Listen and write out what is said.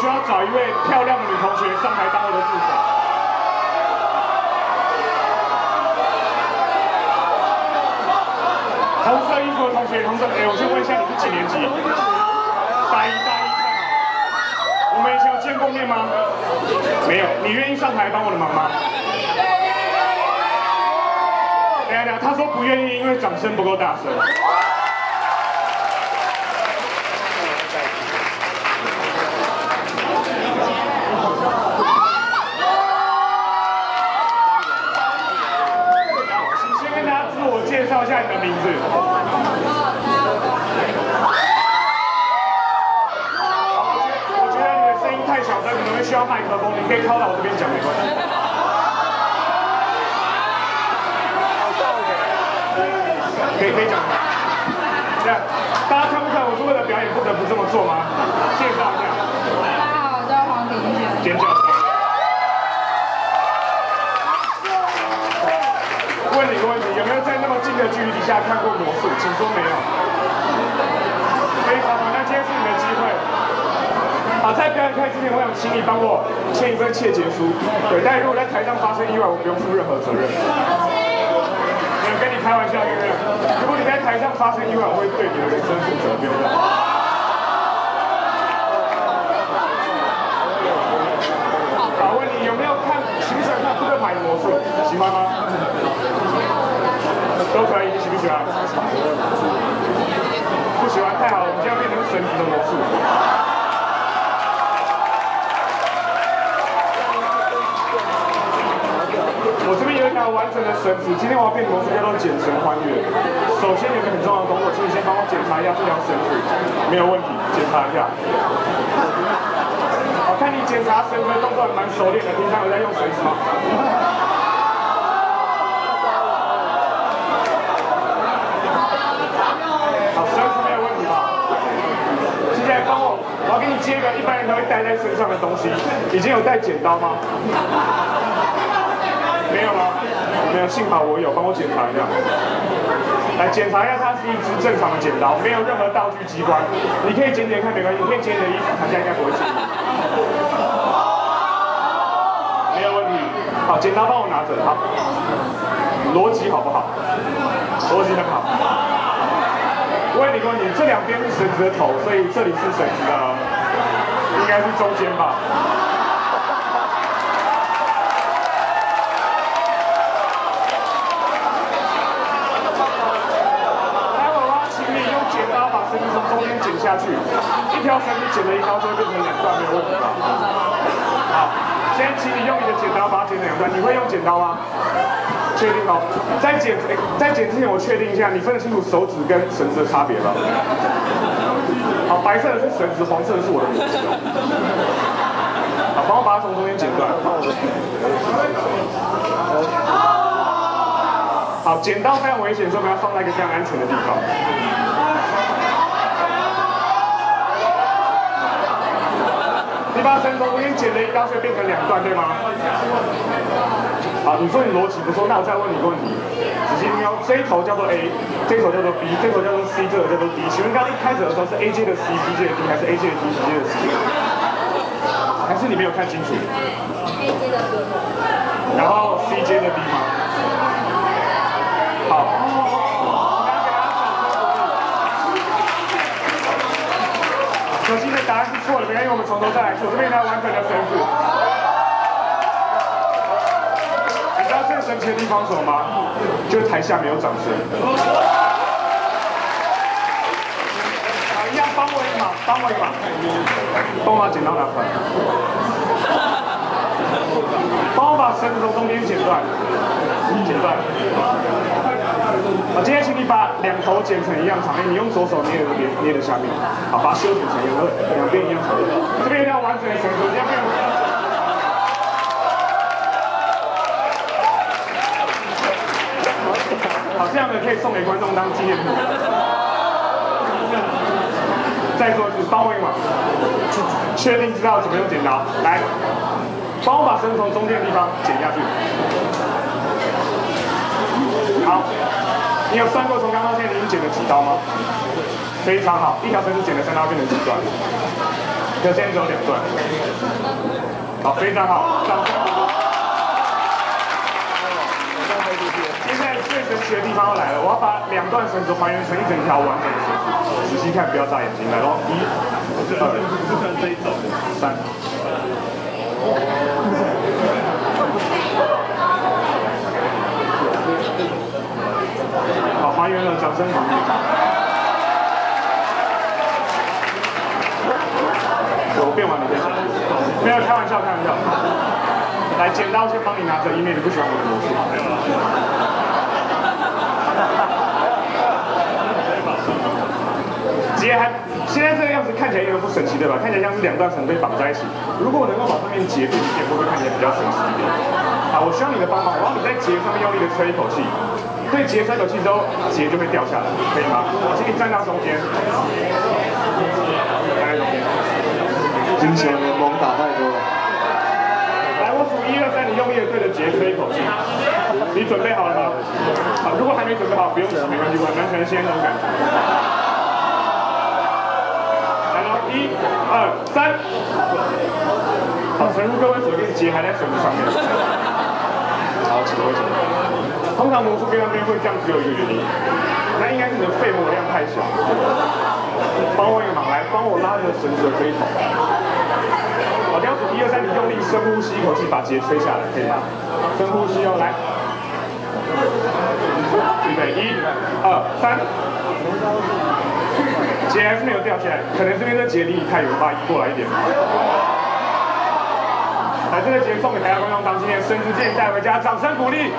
需要找一位漂亮的女同学上台当我的助手。红色衣服的同学，同色，哎，我先问一下，你是几年级？大一，大一，太好。我们以前有见过面吗？没有。你愿意上台帮我的忙吗？等下等下，他说不愿意，因为掌声不够大声。介绍一下你的名字。我觉得你的声音小声，可能会需要麦克风，你可以靠到我这边讲，没关系。可以可以讲。好，在表演开之前，我想请你帮我签一份切结书。对，但如果在台上发生意外，我不用负任何责任。没有跟你开玩笑，对不对？如果你在台上发生意外，我会对你的人生负责，不用。好，问你有没有看喜不喜欢看扑克牌的魔术？喜欢吗？都可以，你喜不喜欢？不喜欢太好了，我们就要变成神级的魔术。完整的绳子，今天我要变魔术叫做剪绳还原。首先有个很重要的动作，请你先帮我检查一下这条绳子，没有问题，检查一下。我看你检查绳子的动作还蛮熟练的，平常有在用绳子吗？我要给你接一个一般人都会带在身上的东西，已经有带剪刀吗？幸好我有，帮我检查一下。来检查一下，它是一支正常的剪刀，没有任何道具机关。你可以剪剪看，没关系，你可以剪你的衣服，它现在应该不会剪。没有问题。好，剪刀帮我拿着，好。逻辑好不好？逻辑很好。问你个问题，这两边是绳子的头，所以这里是绳子的，应该是中间吧？待会我要请你用剪刀把绳子从中间剪下去，一条绳子剪了一刀就会变成两段，没有问题吧？好，先请你用你的剪刀把它剪成两段，你会用剪刀吗？确定哦，在剪在剪之前，我确定一下，你分得清楚手指跟绳子的差别吗？好，白色的是绳子，黄色的是我的名字。好，帮我把它从中间剪断。好，剪刀非常危险，所以我们要放在一个非常安全的地方。你把绳从中间剪了一刀，所以变成两段，对吗？好，你说你逻辑不错，那我再问你一个问题，仔细听哦，这一头叫做 A，这一头叫做 B，这头叫做 C，这头叫做 D。请问刚刚一开始的时候是 A 接的 C，B 接的 D，还是 A 接的 D，B 接的 C？还是你没有看清楚？A 接的 B。然后 C 接的 D 吗？可惜的答案是错的，没关系，我们从头再来，我这边来完整的分数。神奇的地方什么吗？就是台下没有掌声。好，一样帮我一把，帮我一把，帮我把剪刀拿出来。帮我把绳子从中间剪断，剪断。好，接下来请你把两头剪成一样长，你用左手捏着这边，捏着下面，好，把它修剪成一个两边一样长。这边要完整的绳子，这边。这样的可以送给观众当纪念品。再做一次，帮我一把，确定知道怎么用剪刀，来，帮我把绳子从中间的地方剪下去。好，你有算过从刚刚到现在已经剪了几刀吗？非常好，一条绳子剪了三刀变成几段？可现在只有两段。好，非常好，掌声鼓励。接下来最神奇的地方要来了，我要把两段绳子还原成一整条完整的绳子。仔细看，不要眨眼睛。来喽，一、二、三。好，还原了，掌声鼓励。我变完了，没有开玩笑，开玩笑。来，剪刀先帮你拿着，因为你不喜欢我的魔术。没有了。结还现在这个样子看起来有点不神奇，对吧？看起来像是两段绳被绑在一起。如果我能够把上面结对一点，会不会看起来比较神奇一点？好，我需要你的帮忙，我要你在结上面用力的吹一口气。对，结吹一口气之后，结就会掉下来，可以吗？请你站到中间。站在中间。金钱联盟打太多了。来，我数一二三，你用力的对着结吹一口气。你准备好了吗？好，如果还没准备好，不用急，没关系，完全先那种感觉。来喽，一、二、三。好，诚如各位所见，结还在绳子上面。好，请位请。通常魔术边那边会这样，只有一个原因，那应该是你的肺活量太小。帮我一个忙，来帮我拉着绳子的这一头。好，调数一二三，你用力深呼吸一口气，把结吹下来，可以吗？深呼吸哦，来。预备，一、二、三。结还是没有掉下来，可能这边的结离你太远，把移过来一点。把，这个结送给台下观众，当今天生之健带回家，掌声鼓励。